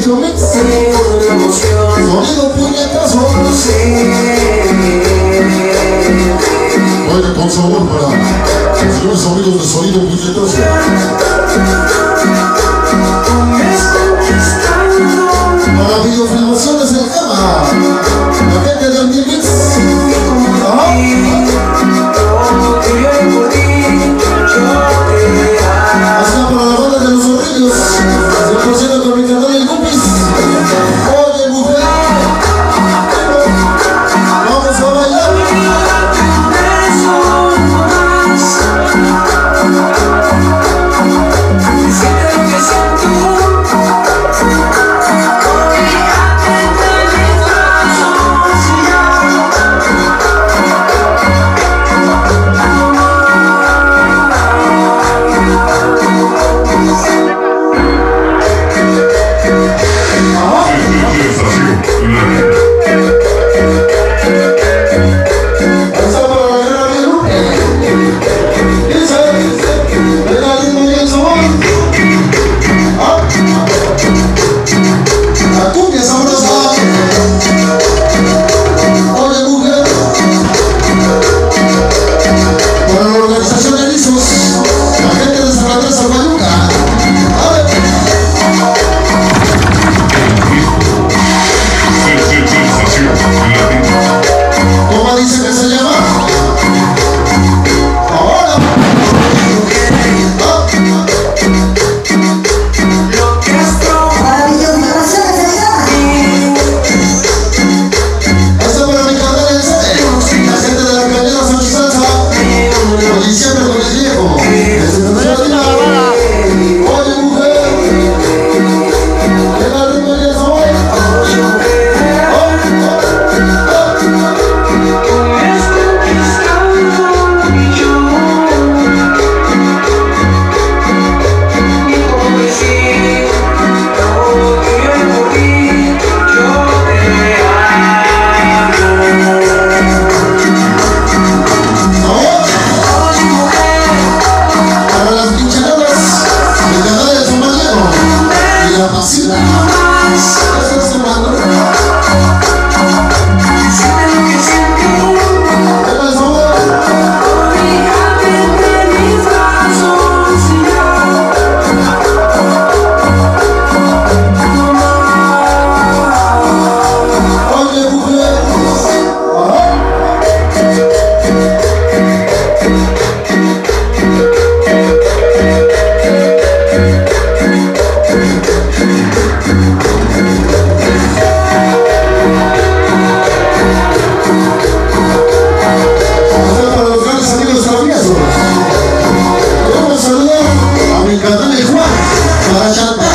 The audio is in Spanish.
Hecho Mix. Tengo una emoción Sonido puñetazo. Oye, con sabor para Ahora